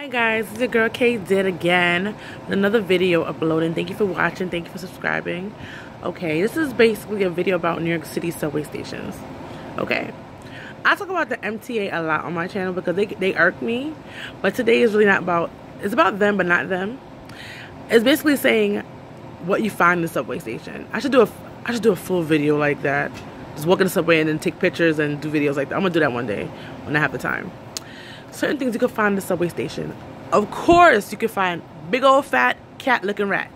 Hi guys, it's your girl K did again another video uploading. Thank you for watching. Thank you for subscribing. Okay, this is basically a video about New York City subway stations. Okay, I talk about the MTA a lot on my channel because they they irk me, but today is really not about. It's about them, but not them. It's basically saying what you find in the subway station. I should do a I should do a full video like that. Just walk in the subway and then take pictures and do videos like that. I'm gonna do that one day when I have the time certain things you can find in the subway station. Of course, you can find big old fat cat looking rats.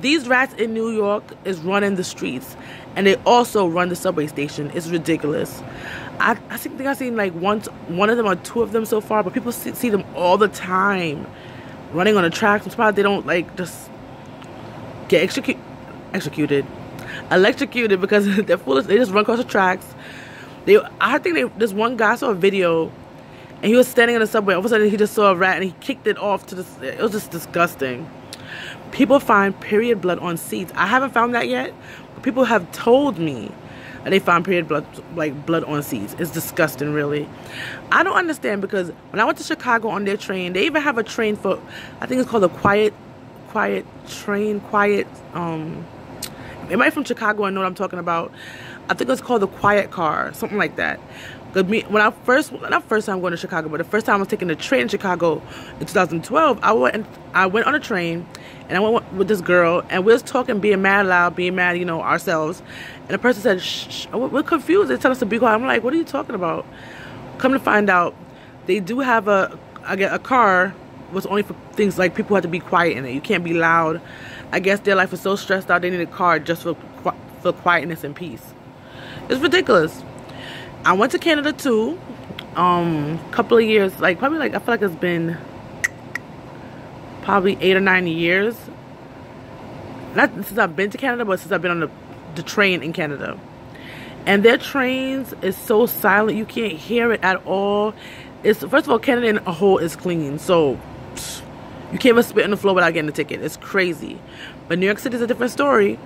These rats in New York is running the streets and they also run the subway station. It's ridiculous. I, I think I've seen like one, one of them or two of them so far, but people see, see them all the time running on the tracks. I'm surprised they don't like just get execu executed, electrocuted because they're foolish. They just run across the tracks. They, I think they, there's one guy saw a video and he was standing in the subway. All of a sudden, he just saw a rat and he kicked it off to the. It was just disgusting. People find period blood on seats. I haven't found that yet, but people have told me that they find period blood like blood on seats. It's disgusting, really. I don't understand because when I went to Chicago on their train, they even have a train for. I think it's called a quiet, quiet train, quiet. Um, it might from Chicago. I know what I'm talking about. I think it's called the quiet car, something like that. Cause me, when I first, not first time going to Chicago, but the first time I was taking the train in Chicago in 2012, I went, I went on a train, and I went with this girl, and we was talking, being mad loud, being mad, you know, ourselves. And the person said, shh, shh. Oh, we're confused. They tell us to be quiet. I'm like, what are you talking about? Come to find out, they do have a, I get a car was only for things like people have to be quiet in it. You can't be loud. I guess their life is so stressed out, they need a car just for, for quietness and peace. It's ridiculous. I went to Canada too. Um, couple of years, like probably like I feel like it's been probably eight or nine years. Not since I've been to Canada, but since I've been on the the train in Canada. And their trains is so silent, you can't hear it at all. It's first of all, Canada in a whole is clean, so you can't even spit on the floor without getting a ticket. It's crazy. But New York City is a different story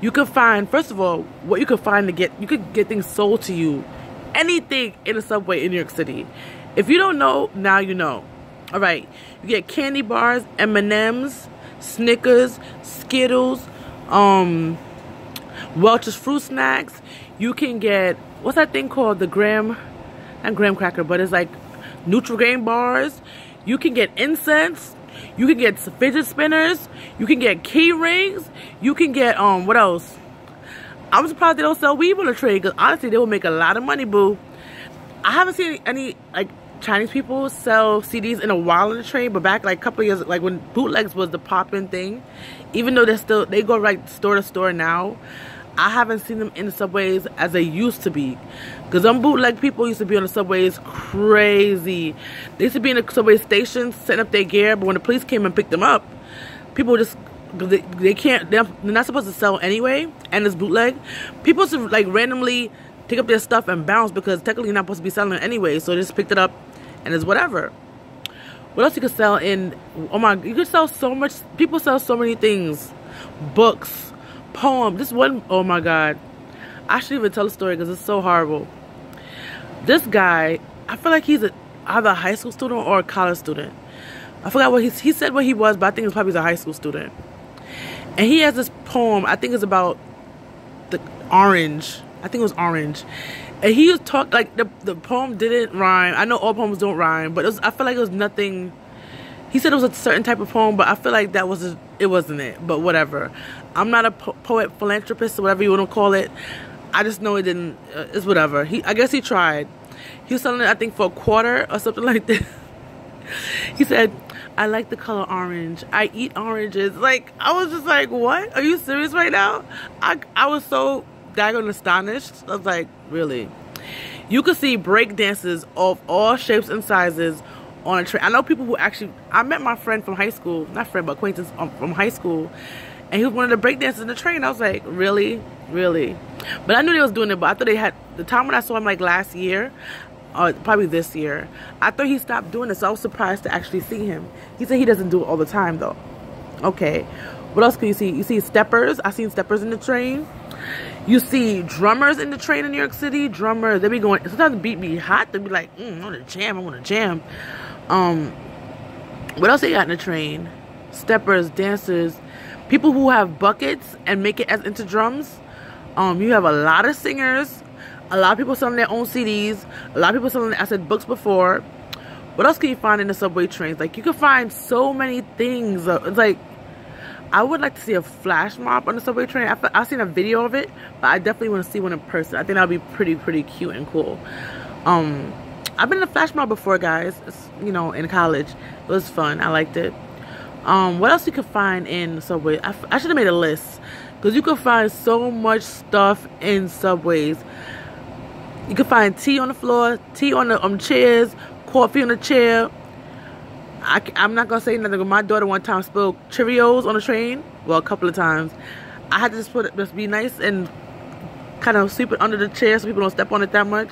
you could find first of all what you could find to get you could get things sold to you anything in a subway in new york city. If you don't know now you know. All right. You get candy bars m&ms snickers skittles um welch's fruit snacks. You can get what's that thing called? The graham not graham cracker but it's like Nutri-Grain bars. You can get incense you can get fidget spinners. You can get key rings. You can get, um, what else? I'm surprised they don't sell weave on the train because honestly, they will make a lot of money, boo. I haven't seen any, like, Chinese people sell CDs in a while on the train, but back like a couple years, like when bootlegs was the popping thing, even though they're still, they go right store to store now, I haven't seen them in the subways as they used to be. Because them bootleg people used to be on the subways crazy. They used to be in the subway stations setting up their gear, but when the police came and picked them up, people just, they, they can't, they're not supposed to sell anyway, and it's bootleg. People should like randomly pick up their stuff and bounce because technically you're not supposed to be selling it anyway, so they just picked it up and it's whatever. What else you could sell in, oh my, you could sell so much, people sell so many things. Books, poem. This one, oh my God. I should even tell a story because it's so horrible. This guy, I feel like he's a, either a high school student or a college student. I forgot what he, he said what he was, but I think it was probably a high school student. And he has this poem, I think it's about the orange. I think it was orange. And he was talk like the the poem didn't rhyme. I know all poems don't rhyme, but was, I feel like it was nothing he said it was a certain type of poem, but I feel like that was a, it wasn't it. But whatever. I'm not a po poet philanthropist or whatever you want to call it. I just know it didn't. Uh, it's whatever. He I guess he tried. He was selling it I think for a quarter or something like that. he said, "I like the color orange. I eat oranges." Like I was just like, "What? Are you serious right now?" I I was so daggone astonished. I was like, "Really?" You could see break dances of all shapes and sizes on a train. I know people who actually, I met my friend from high school, not friend, but acquaintance um, from high school, and he was one of the break dancers in the train. I was like, really? Really? But I knew they was doing it, but I thought they had, the time when I saw him like last year, or probably this year, I thought he stopped doing it, so I was surprised to actually see him. He said he doesn't do it all the time though. Okay. What else can you see? You see steppers. I seen steppers in the train. You see drummers in the train in New York City. Drummers, they be going, sometimes the beat be hot. They be like, mm, I want to jam, I want to jam. Um, What else they got in the train? Steppers, dancers, people who have buckets and make it as into drums. Um, you have a lot of singers, a lot of people selling their own CDs, a lot of people selling, I said books before. What else can you find in the subway trains? Like, you can find so many things. It's like, I would like to see a flash mob on the subway train. I've, I've seen a video of it, but I definitely want to see one in person. I think that would be pretty, pretty cute and cool. Um, I've been a flash mob before, guys. It's, you know, in college. It was fun. I liked it. Um, what else you could find in Subway? I, I should have made a list because you could find so much stuff in Subways. You can find tea on the floor, tea on the um, chairs, coffee on the chair. I, am not gonna say nothing. My daughter one time spilled Cheerios on the train. Well, a couple of times. I had to just put just be nice and kind of sweep it under the chair so people don't step on it that much.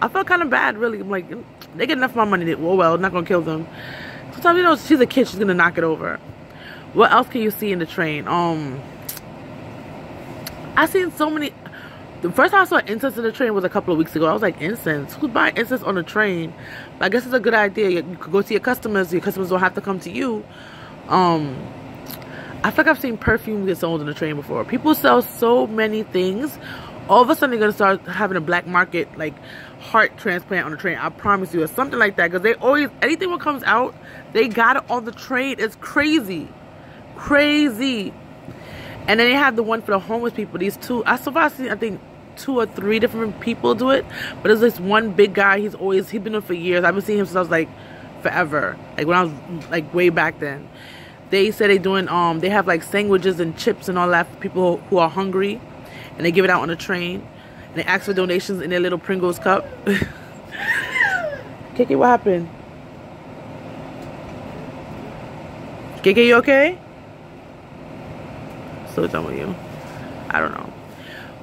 I felt kind of bad, really. I'm like, they get enough of my money. Well, well, not gonna kill them. Sometimes you know she's a kid. She's gonna knock it over. What else can you see in the train? Um, I seen so many. The first time I saw incense in the train was a couple of weeks ago. I was like, incense? Who's buying incense on the train? But I guess it's a good idea. You could go to your customers. Your customers don't have to come to you. Um, I feel like I've seen perfume get sold in the train before. People sell so many things. All of a sudden, they're to start having a black market, like heart transplant on the train. I promise you. Or something like that. Because they always, anything that comes out, they got it on the train. It's crazy. Crazy. And then they have the one for the homeless people. These two, I so far seen, I think, two or three different people do it. But there's this one big guy. He's always, he's been doing for years. I've been seeing him since I was like forever. Like when I was like way back then. They said they doing, um, they have like sandwiches and chips and all that for people who are hungry. And they give it out on the train. And they ask for donations in their little Pringles cup. Kiki, what happened? Kiki, you okay? So done with you. I don't know.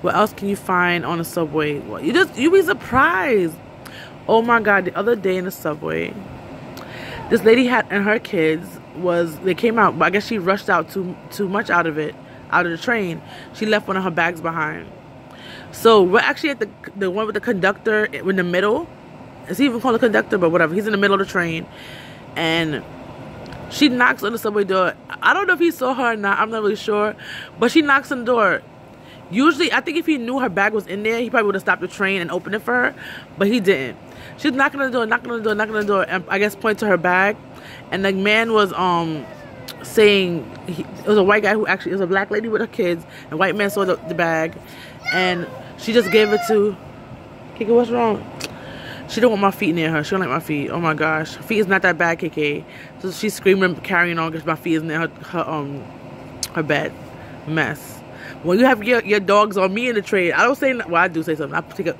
What else can you find on the subway? Well, you just you be surprised. Oh my god, the other day in the subway, this lady had and her kids was they came out, but I guess she rushed out too too much out of it, out of the train. She left one of her bags behind. So we're actually at the the one with the conductor in the middle. Is he even called a conductor? But whatever. He's in the middle of the train, and she knocks on the subway door. I don't know if he saw her or not. I'm not really sure. But she knocks on the door. Usually, I think if he knew her bag was in there, he probably would have stopped the train and opened it for her. But he didn't. She's knocking on the door, knocking on the door, knocking on the door, and I guess point to her bag. And the man was um saying he, it was a white guy who actually it was a black lady with her kids. And white man saw the, the bag, and she just gave it to. Kiki, what's wrong? She don't want my feet near her. She don't like my feet. Oh my gosh. Her feet is not that bad, KK. So she's screaming, carrying on because my feet is near her, her, um, her bed. Mess. When you have your, your dogs on me in the trade, I don't say, well, I do say something. I take a,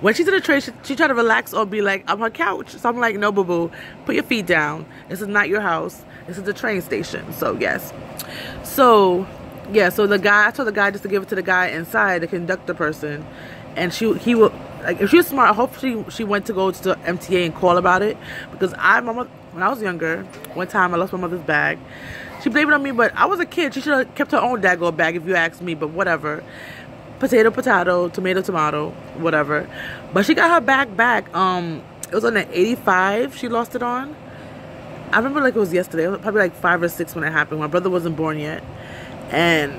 when she's in the train, she, she try to relax or be like, I'm her couch. So I'm like, no, boo boo. Put your feet down. This is not your house. This is the train station. So, yes. So, yeah, so the guy, I told the guy just to give it to the guy inside, the conductor person. And she, he will, like if she's smart, hopefully she went to go to the MTA and call about it because I, my mother, when I was younger, one time I lost my mother's bag. She blamed it on me, but I was a kid. She should have kept her own daggone bag if you ask me. But whatever, potato, potato, tomato, tomato, whatever. But she got her bag back. Um, it was on the 85. She lost it on. I remember like it was yesterday. It was probably like five or six when it happened. My brother wasn't born yet, and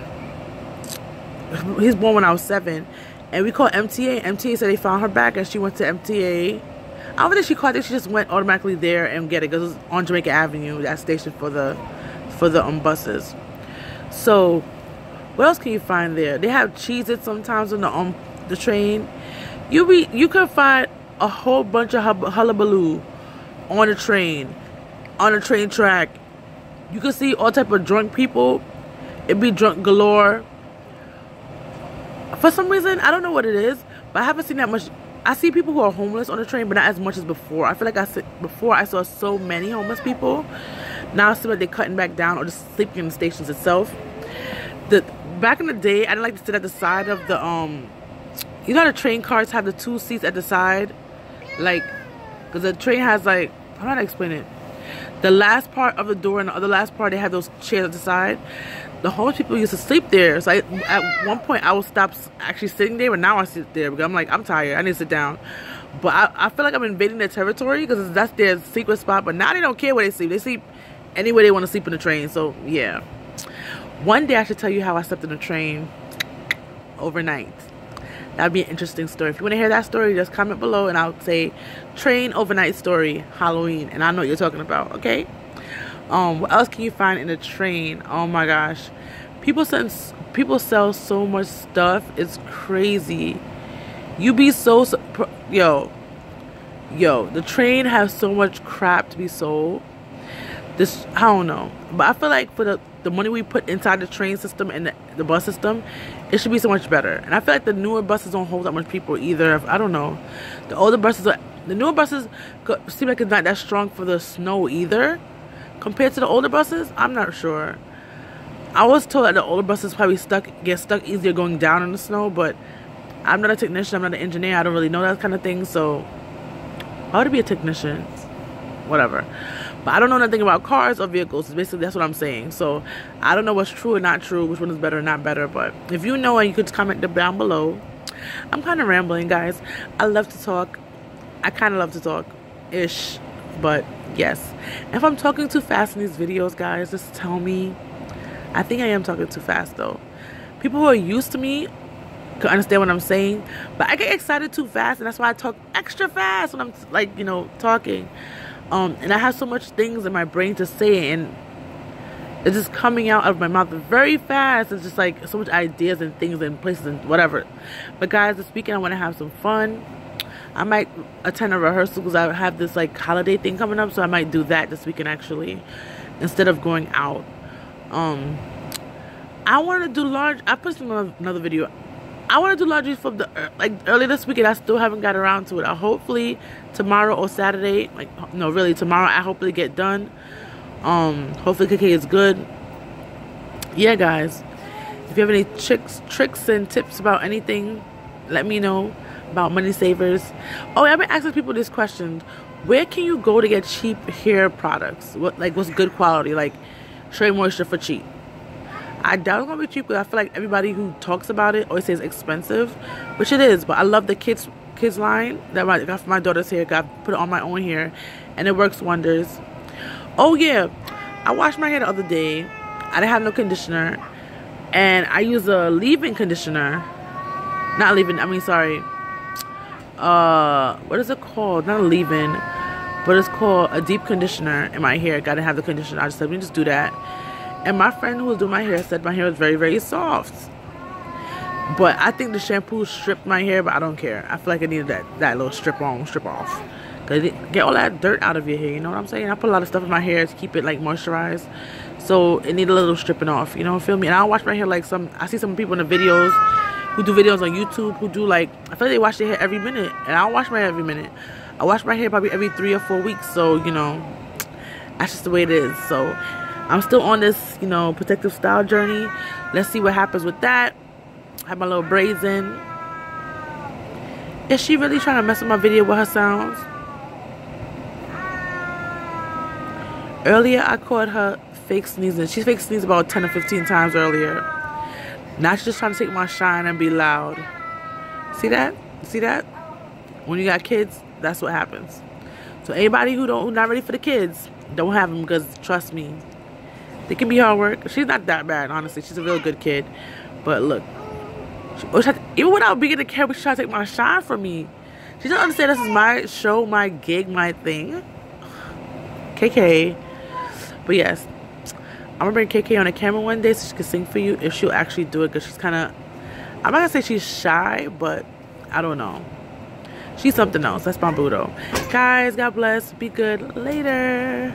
he's born when I was seven and we called MTA. MTA said they found her back and she went to MTA. I don't think she called it. She just went automatically there and get it because it was on Jamaica Avenue, that station for the for the um, buses. So, what else can you find there? They have Cheez-It sometimes on the um the train. You be you can find a whole bunch of hullabaloo on the train, on the train track. You can see all type of drunk people. It be drunk galore for some reason i don't know what it is but i haven't seen that much i see people who are homeless on the train but not as much as before i feel like i said before i saw so many homeless people now it's like they're cutting back down or just sleeping in the stations itself the back in the day i didn't like to sit at the side of the um you know the train cars have the two seats at the side like because the train has like how do i explain it the last part of the door and the other last part they have those chairs at the side the homeless people used to sleep there. So I, at one point I would stop actually sitting there, but now I sit there because I'm like, I'm tired. I need to sit down. But I, I feel like I'm invading their territory because that's their secret spot. But now they don't care where they sleep. They sleep anywhere they want to sleep in the train. So yeah. One day I should tell you how I slept in a train overnight. That'd be an interesting story. If you want to hear that story, just comment below and I'll say train overnight story Halloween and I know what you're talking about, okay? Um, what else can you find in a train? Oh my gosh. People send people sell so much stuff. It's crazy. You be so yo. Yo, the train has so much crap to be sold. This I don't know. But I feel like for the the money we put inside the train system and the, the, bus system, it should be so much better. And I feel like the newer buses don't hold that much people either. I don't know. The older buses, are, the newer buses seem like it's not that strong for the snow either. Compared to the older buses, I'm not sure. I was told that the older buses probably stuck get stuck easier going down in the snow, but I'm not a technician. I'm not an engineer. I don't really know that kind of thing. So, I would to be a technician? Whatever. But I don't know nothing about cars or vehicles. Basically, that's what I'm saying. So I don't know what's true or not true, which one is better or not better. But if you know, you could comment down below. I'm kind of rambling, guys. I love to talk. I kind of love to talk, ish. But yes, if I'm talking too fast in these videos, guys, just tell me. I think I am talking too fast though. People who are used to me can understand what I'm saying, but I get excited too fast, and that's why I talk extra fast when I'm like, you know, talking. Um, and I have so much things in my brain to say, and it's just coming out of my mouth very fast. It's just like so much ideas and things and places and whatever. But guys, this weekend I want to have some fun. I might attend a rehearsal because I have this like holiday thing coming up, so I might do that this weekend actually, instead of going out. Um, I want to do large. I some another video. I want to do laundry for the like early this weekend. I still haven't got around to it. I hopefully tomorrow or Saturday, like no, really tomorrow. I hopefully get done. Um, hopefully KK is good. Yeah, guys. If you have any tricks, tricks and tips about anything, let me know about money savers. Oh, I've been asking people this question: Where can you go to get cheap hair products? What like what's good quality? Like Shea Moisture for cheap. I doubt it's gonna be cheap because I feel like everybody who talks about it always says expensive, which it is. But I love the kids kids line that I got for my daughter's hair. Got put it on my own hair, and it works wonders. Oh yeah, I washed my hair the other day. I didn't have no conditioner, and I use a leave-in conditioner. Not leave-in. I mean, sorry. Uh, what is it called? Not leave-in, but it's called a deep conditioner in my hair. Gotta have the conditioner. I just said, let me just do that and my friend who was doing my hair said my hair was very, very soft. But I think the shampoo stripped my hair, but I don't care. I feel like I needed that, that little strip on, strip off. Cause it, get all that dirt out of your hair, you know what I'm saying? I put a lot of stuff in my hair to keep it like moisturized. So it needed a little stripping off, you know, what feel me? And I wash my hair like some, I see some people in the videos who do videos on YouTube who do like, I feel like they wash their hair every minute. And I don't wash my hair every minute. I wash my hair probably every three or four weeks. So, you know, that's just the way it is. So I'm still on this, you know, protective style journey. Let's see what happens with that. I have my little braids in. Is she really trying to mess with my video with her sounds? Earlier, I caught her fake sneezing. She fake sneezed about 10 or 15 times earlier. Now she's just trying to take my shine and be loud. See that? See that? When you got kids, that's what happens. So anybody who don't who not ready for the kids, don't have them because trust me, they can be hard work. She's not that bad, honestly. She's a real good kid. But look, she, even without being in the camera, she's trying to take my shine from me. She doesn't understand this is my show, my gig, my thing. KK. But yes, I'm gonna bring KK on the camera one day so she can sing for you if she'll actually do it because she's kind of, I'm not gonna say she's shy, but I don't know. She's something else. That's Bambudo. Guys, God bless. Be good. Later.